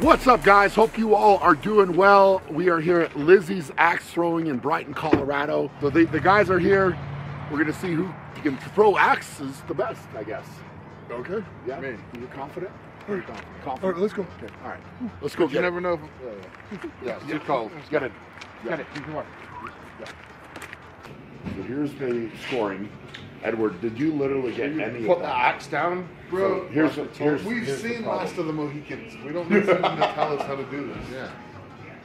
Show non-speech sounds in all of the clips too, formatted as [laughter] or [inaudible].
What's up, guys? Hope you all are doing well. We are here at Lizzie's Axe Throwing in Brighton, Colorado. So the, the guys are here. We're gonna see who can throw axes the best, I guess. Okay. Yeah. Me. You confident? All Confident. right, let's go. Okay. All right. Let's go You never it. know. If, uh, yeah, it's too cold. Get it. Get it. Keep going. So here's the scoring. Edward, did you literally get any Put of the axe down. Bro, Here's the, here's we've here's seen problem. Last of the Mohicans. We don't need someone to tell us how to do this. Yeah.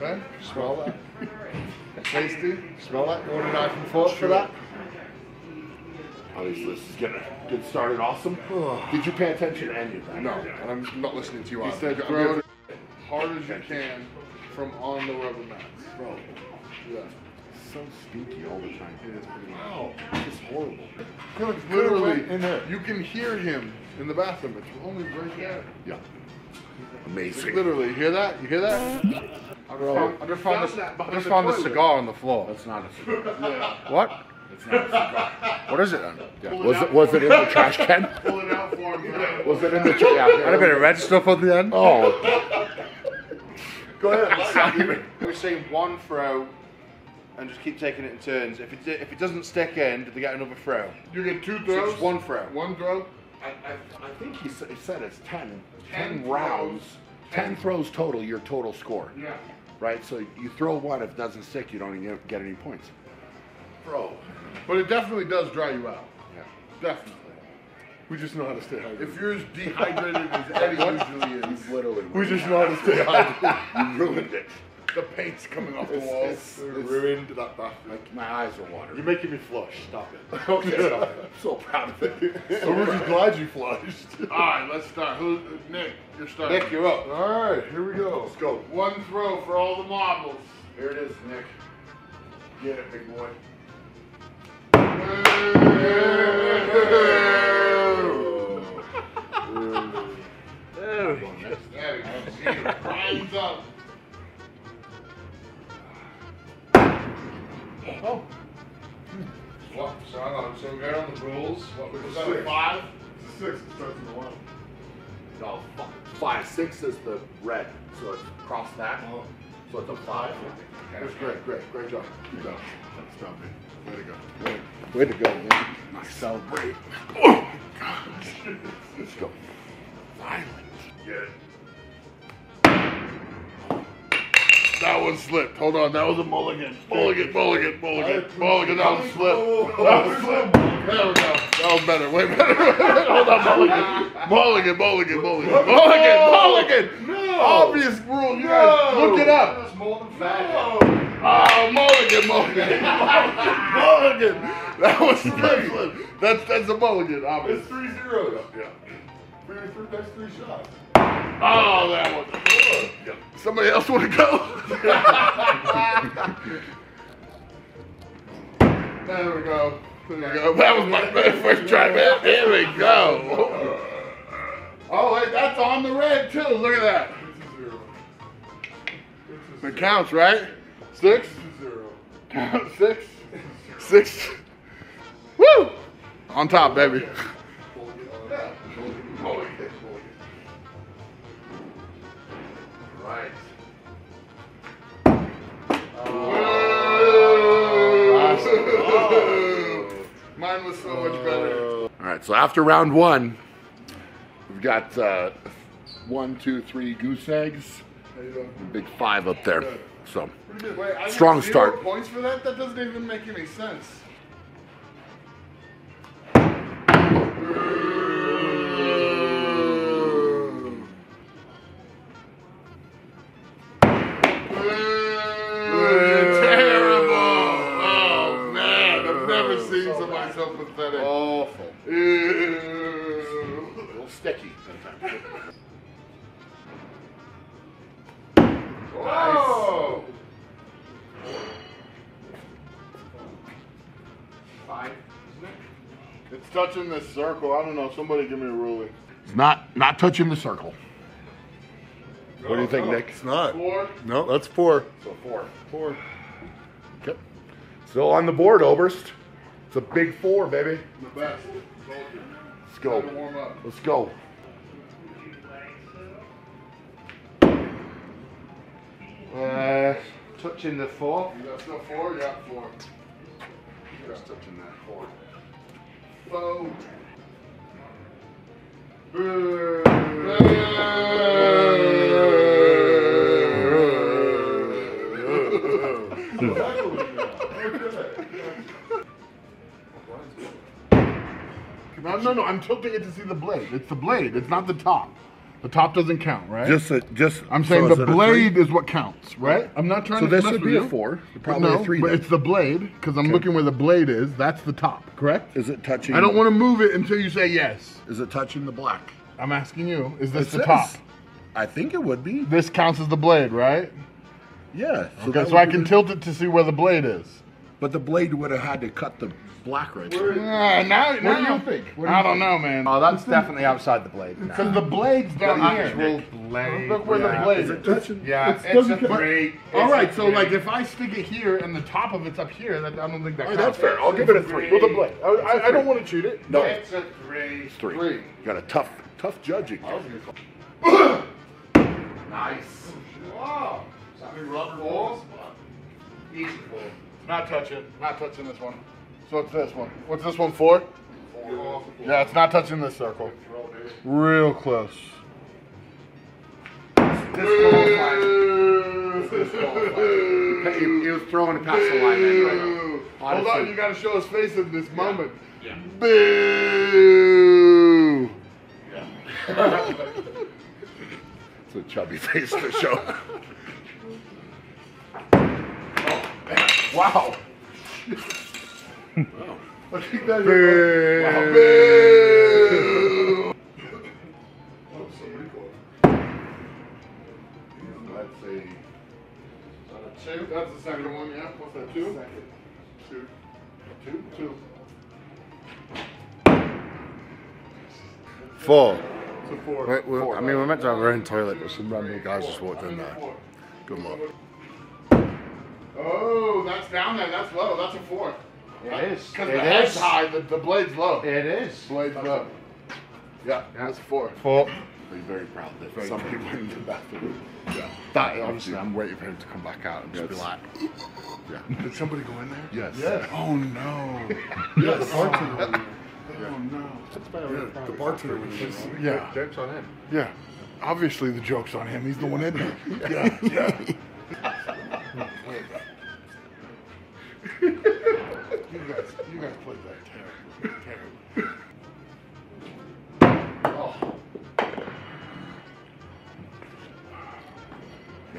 Okay? Smell that? Tasty? Smell that? You want a knife and fork for that? Obviously, this is getting a good start and awesome. Did you pay attention to any of that? No, and I'm not listening to you. He either. said I'm throw gonna- hard as you can from on the rubber mats. Bro, Yeah. So stinky all the time. It is pretty much. Wow, this is horrible. Literally, in there. you can hear him in the bathroom. It's only right there. Yeah. Amazing. Literally, you hear that? You hear that? I just found, I just found, Found this, I just the found a toilet. cigar on the floor. That's not a cigar. [laughs] Yeah. What? That's not a cigar. What is it then? Yeah. Was it was it in the trash can? [laughs] Pull it out for him. Was it in the trash? Yeah. Had a bit of red stuff on the end. Oh. [laughs] Go ahead. We were saying one throw and just keep taking it in turns. If it, if it doesn't stick in, do they get another throw? You get two So throws. it's one throw. One throw. I, I, I think he said, he said it's 10, 10 10 rounds, throws. 10 throws total, your total score. Yeah. Right? So you throw one, if it doesn't stick, you don't even get- get any points. Bro. But it definitely does dry you out. Yeah. Definitely. We just know how to stay hydrated. If you're as dehydrated as [laughs] Eddie usually is, Literally. we just know how to stay [laughs] hydrated. you ruined it. The paint's coming off the walls. it's- We ruined that bathroom. Like, my eyes are watering. You're making me flush. Stop it. [laughs] okay, stop it. I'm so proud of it. [laughs] So we're just glad you flushed. [laughs] All right, let's start. Who? Nick, you're starting. Nick, you're up. All right, here we go. Let's go. One throw for all the marbles. Here it is, Nick. Get it, big boy. Six is the red, so it's across that. Oh. So it's a five. Okay. That's great, great, great job. Good job. Stop it. Way to go. Way to go, man. Nice. Celebrate. Oh, gosh. One slipped. Hold on, that was a mulligan. Mulligan, mulligan, mulligan, mulligan. That was slip. That was slip. There we go. That was better. Way better. [laughs] Hold on, mulligan. Mulligan, mulligan, mulligan. Mulligan, mulligan. No. Obvious rule. You guys No. look it up. That's more than fair. Oh, ah, mulligan, mulligan. [laughs] mulligan. That was slip, slip. That's, that's a mulligan, It's obvious. three zeros. Yeah. Three, three, that's three shots. Oh, that one. Somebody else want to go? there we go. There we go. That was my first try, man. There we go. Oh, wait, that's on the red too. Look at that. It's a zero. It counts, right? Six? Zero. Count six. Six. Woo! On top, baby. Yeah. Right. Woo! [laughs] Mine was so much better. All right, so after round one, we've got uh, one, two, three goose eggs, How you doing? big five up there. So, Wait, Strong start. Points for that? That doesn't even make any sense. Awful. Ew. a little sticky sometimes. Oh. Five. It's touching this circle. I don't know. Somebody give me a ruling. It's not not touching the circle. What do you think, No, Nick? It's not. Four. No, that's four. So four. Four. Okay. Still on the board, Oberst. It's a big four, baby. The best. Let's go. Warm up. Let's go. Uh, touching the four. You got still four? Yeah, four. Just touching that four. Four. No, no, no. I'm tilting it to see the blade. It's the blade. It's not the top. The top doesn't count, right? Just, a, just. I'm saying so the blade is what counts, right? I'm not trying So to. this mess would be a four, But probably no, a three. But then. it's the blade because I'm looking where the blade is. That's the top, correct? Is it touching? I don't want to move it until you say yes. Is it touching the black? I'm asking you. Is this It the says- top? I think it would be. This counts as the blade, right? Yeah. Okay, so I can the- tilt it to see where the blade is. But the blade would have had to cut the black right there. Ah, now, What now do you think? What do I you don't know, man. Oh, that's definitely outside the blade. now. Because the blade's down The here. actual blade. Look where the blade Is is. it touching? Yeah, It's- it's, doesn't a co- three. All It's right, so three. like if I stick it here and the top of it's up here, that, I don't think that counts. right, that's fair. I'll give it a three. With a blade. I, I, I don't want to cheat it. No, It's a three. it's three. Three. You got a tough, tough judging. [coughs] Nice. Wow. Four. Easy four. Not touching. Not touching this one. So it's this one. What's this one for? Yeah, it's not touching this circle. Real close. [laughs] He, he was throwing it past the line anyway. Hold on, you gotta show his face in this moment. Boo! Yeah. [laughs] It's a chubby [laughs] face to show. Wow. I think that Boo! Wow. Boo! Let's see. Two? That's the second one, yeah? What's that, two? Second. Two. Two? Two. Four. It's a four. Wait, we- I mean, we're meant to have our own toilet, but some random guys just walked in there. Good luck. Oh, that's down there. That's low. That's a four. It is. Because the head's is. high, the, the blade's low. It is. Blade's low. Yeah, that's a four. Four. Be very proud that some went in the bathroom. Yeah. That honestly, I'm waiting for him to come back out and just be like, Yeah. Did somebody go in there? Yes. Yes. Oh no. Yes. Oh no. [laughs] Yeah, the bartender was just Yeah. Oh, jokes on him. Yeah. Obviously the joke's on him. He's the one in there. [laughs] Yeah. Yeah. [laughs] you guys, you guys played that terribly. Terribly.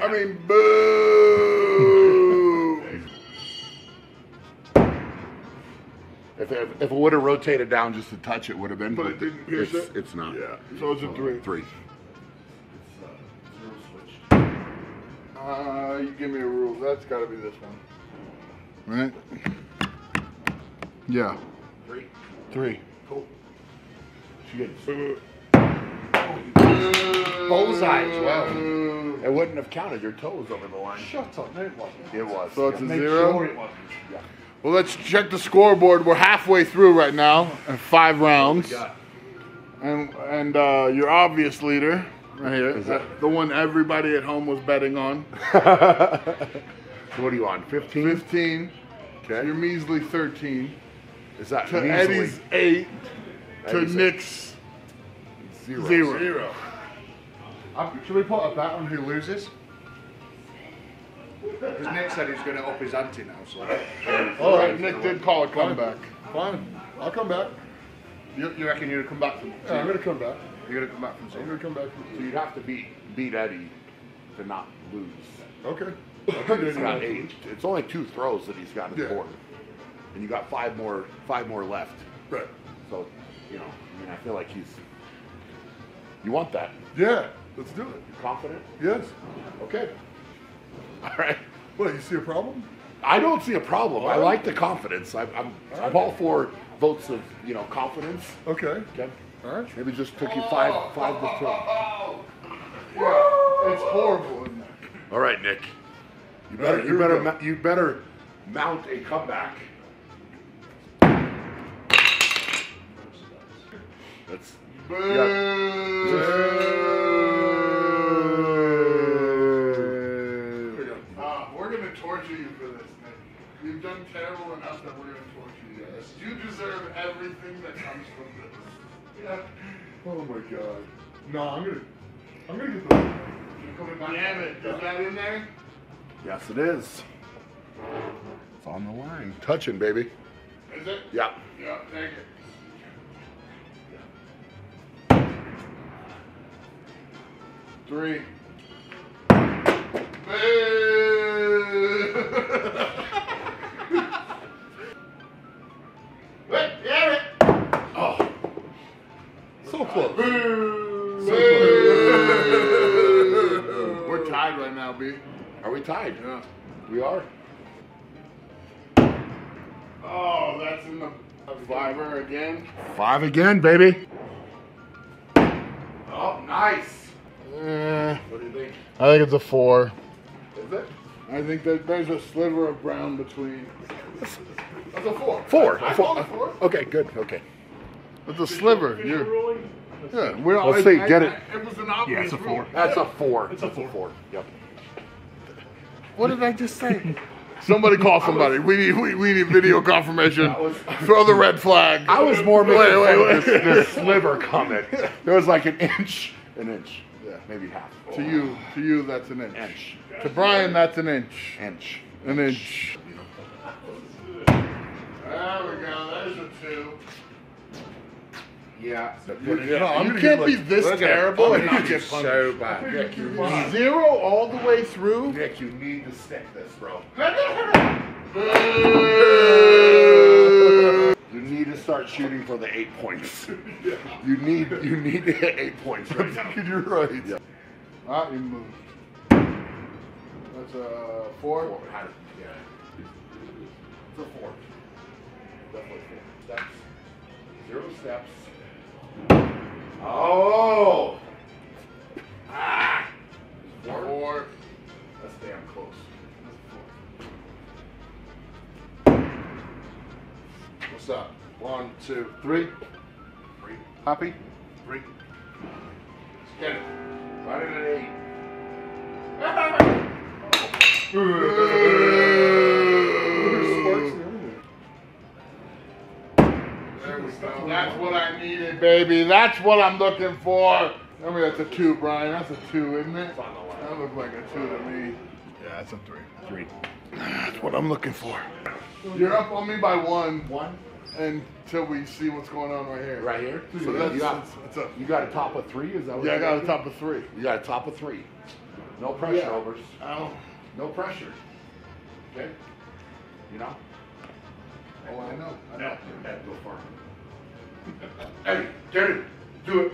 I mean, boo! If it, if it would have rotated down just a touch, it would have been. But it didn't pierce it's, it? It's not. Yeah. So it's a three. Three. Uh, you give me a rule. That's got to be this one. Right? Yeah. Three. Three. Cool. She gets. Bullseye as well. It wouldn't have counted. Your toe was over the line. Shut up, no it wasn't. It was. So it's a zero. sure it wasn't. Well, let's check the scoreboard. We're halfway through right now, in five rounds. And and uh, your obvious leader, right here, the one everybody at home was betting on, [laughs] So what are you on? 15? 15. Okay. Your measly 13. Is that To measly? Eddie's 8. To eight. Nick's zero? 0. Uh, should we put a bet on who loses? Because Nick said he's going to up his ante now, so. All right, Nick did call a comeback. Fine. I'll come back. You, you reckon you're going to come back from Yeah, I'm gonna come back. You're going to come back from I'm gonna come back. So you'd have to beat beat Eddie to not lose. Okay. He's got eight. It's only two throws that he's got in the Yeah. board, and you got five more five more left. Right. So, you know, I mean, I feel like he's. You want that? Yeah. Let's do it. You confident? Yes. Okay. [laughs] All right. What? You see a problem? I don't see a problem. I like the confidence. I, I'm I'm all for votes of you know confidence. Okay. Okay. All right. Maybe just took you five five to two. Yeah, it's horrible in there. All right, Nick. You better you better ma- you better mount a comeback. That's Boo. Uh, we're gonna torture you for this, Nick. You've done terrible enough that we're gonna torture you guys. You deserve everything that comes from this. Yeah. [laughs] Oh my god. No, I'm gonna. I'm gonna get the. Damn it, is that in there? Yes, it is. It's on the line. Touching, baby. Is it? Yeah. Yeah, take it. Three. Wait, damn it! Oh, So close. We're tied right now, B. are we tied? Yeah. We are. Oh, that's in the fiver again. Five again, baby. Oh, nice. Eh, What do you think? I think it's a four. Is it? I think that there's a sliver of brown between. That's a four. Four. I, I Four. called four. Okay, good. Okay. It's a sliver. You're, yeah, we're Let's see, I- get I- it. It was an obvious Yeah, it's a rule. four. That's a four. It's a four. Yep. What did I just say? [laughs] Somebody call somebody. We need we, we need video confirmation. Throw [laughs] the red flag. I was more making Wait, wait, wait. this, this sliver comment. There was like an inch, an inch, Yeah. maybe half. To you, to you, that's an inch. Inch. To Brian, that's an inch. Inch. An inch. There we go. There's a two. Yeah. You, No, I'm you can't be this Look terrible I'm and gonna get get so bad. Nick, you, Zero all the way through. Nick, you need to stick this, bro. [laughs] You need to start shooting for the eight points. [laughs] You need you need to hit eight points right now. You're right. Yeah. Ah, you moved. That's a four. Four. Yeah. It's a four. Definitely four. Steps. Zero steps. Oh! Ah! Four. Four. That's damn close. What's that? One, two, three. Three. Happy? Three. Let's Get it. Right at an eight. We. That's what I needed, baby. That's what I'm looking for. Tell me that's a two, Brian. That's a two, isn't it? That looks like a two to me. Yeah, that's a three. Three. That's what I'm looking for. You're up on me by one One. until we see what's going on right here. Right here. So that's, you got, that's a, you got a top of three? Is that what yeah, I you got a top of three. You got a top of three. No pressure, Yeah. Oberst. I don't. No pressure. Okay? You know? Oh, I know. I know. Go far. Hey, get it. Do it.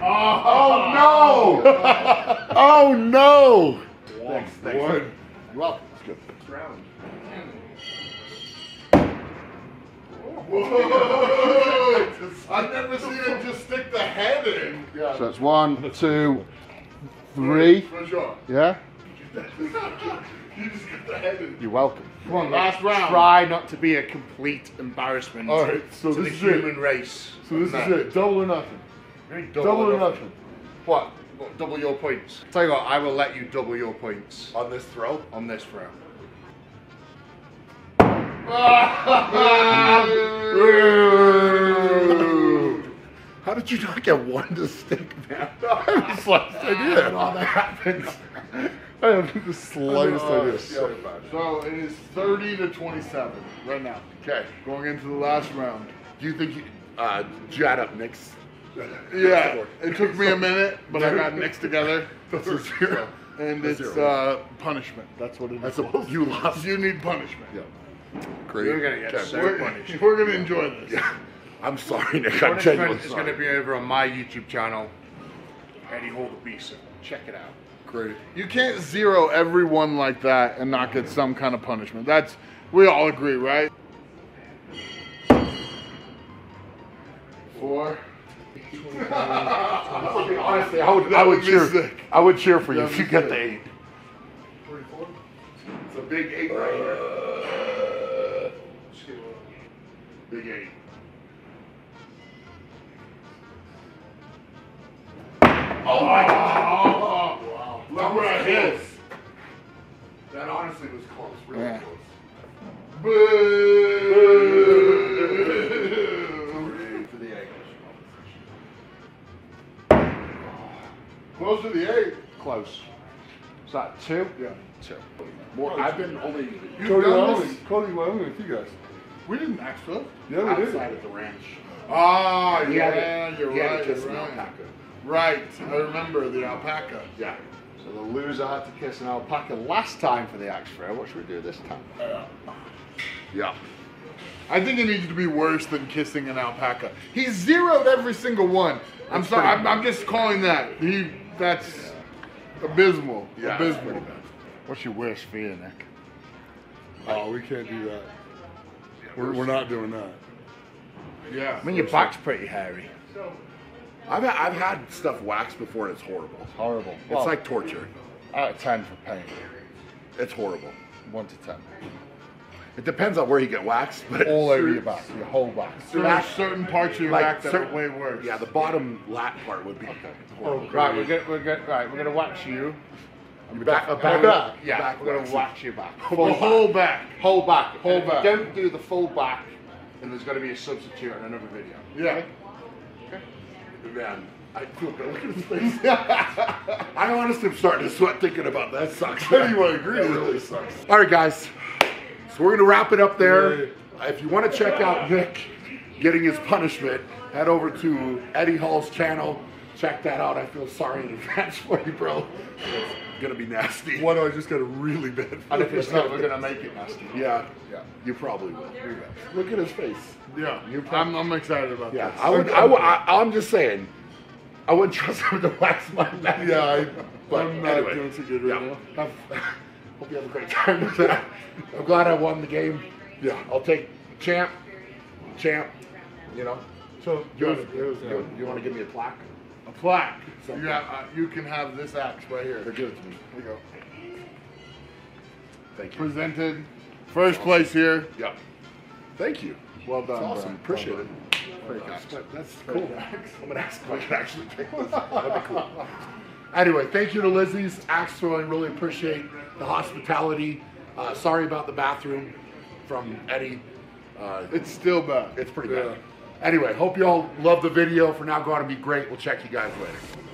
oh no! oh no! Thanks, thanks. One. You're welcome. It's round. Whoa! I've never seen him just stick the head in. Yeah. So it's one, two, three. For sure. Yeah? [laughs] you just get the head in. You're welcome. Come on, last round. Try not to be a complete embarrassment All right, so to the this is it. human race. So this is it. Double or nothing. Double, Double or or nothing. What? What, Double your points. Tell you what, I will let you double your points On this throw? on this throw. [laughs] How did you not get one to stick, man? [laughs] It's like, I did. all that happens. [laughs] I have the slightest Oh, idea. so. So it is 30 to 27 right now. Okay. Going into the last round. Do you think you, uh, Jad up Nick's? Yeah, it took me a [laughs] minute, but I got mixed together. [laughs] That's a zero. And That's it's zero. uh, punishment. That's what it is. That's a, you lost. You need punishment. Yeah. Great. You're gonna get Okay. so We're, punished. we're gonna enjoy this. Yeah. I'm sorry, Nick. I'm Punishment genuinely is sorry. going to be over on my YouTube channel, Eddie Hall the Beast. Check it out. Great. You can't zero everyone like that and not get some kind of punishment. That's we all agree, right? Four. Honestly, I would, I That would would cheer. I would cheer for you if you get the eight. It's a big eight right here. Big eight. Oh my God! His. That honestly was close, really Yeah. close. Boo! For the egg. Close to the eight. Close. Is that two? Yeah. Two. More, I've been only You've Cody done Wyoming. this? Cody Wyoming with you guys. We didn't ask Yeah, we did. outside of the ranch. Ah, He had yeah, it- you're he had right. it just you're an right. alpaca. Right, I remember the alpaca. Yeah. So the loser had to kiss an alpaca last time for the axe throw. What should we do this time? Yeah. I think it needed to be worse than kissing an alpaca. He zeroed every single one. I'm sorry. I'm, I'm just calling that. He. That's abysmal. Yeah, abysmal. pretty bad. What's your worst fear, Nick? Oh, we can't do that. We're, we're not doing that. Yeah. I mean, your back's pretty hairy. I've, I've had stuff waxed before and it's horrible. Horrible. It's like torture. out of ten for pain. It's horrible. One to ten. It depends on where you get waxed, but All over your [laughs] back, your whole back. So there's certain parts of your like back that certain- are way worse. Yeah, the bottom lat part would be horrible. Right, we're gonna, we're gonna, right, we're gonna wax you. Your back, uh, Back, back, yeah, back we're gonna wax your back. the whole back. Whole back. Whole And if back. Don't do the full back, then there's gonna be a substitute in another video. Yeah. Man, I feel bad. Look at his face. [laughs] I honestly am starting to sweat thinking about that. Sucks. [laughs] Anyone agree? It really sucks. All right, guys. So we're gonna wrap it up there. If you want to check out Nick getting his punishment, head over to Eddie Hall's channel. Check that out. I feel sorry in advance [laughs] for you, bro. It's gonna be nasty. Why do I just got a really bad And if it's not, we're gonna make it nasty. Yeah, Yeah. you probably will. Look at his face. Yeah. You I'm, I'm excited about Yeah, this. I would. I would I, I'm just saying. I wouldn't [laughs] trust him to wax my back. Yeah, I, [laughs] But I'm not anyway, doing so good right yeah. now. Have- hope you have a great time with that. I'm glad I won the game. Yeah. I'll take champ, champ. You know, So, you, good. You, you want to give me a plaque? Plaque. Something. You, uh, you can have this axe right here. Give it to me. Here you go. Thank you. Presented. First place here. Yeah. Thank you. Well done. That's awesome. Brian. Appreciate Well it. That's, that's cool. I'm gonna ask if I can actually [laughs] pick this. That'd be cool. Anyway, thank you to Lizzie's Axe Throwing. Really appreciate the hospitality. Uh, sorry about the bathroom from Eddie. Uh, It's still bad. it's pretty bad. Anyway, hope you all love the video. For now, go out and be great. We'll check you guys later.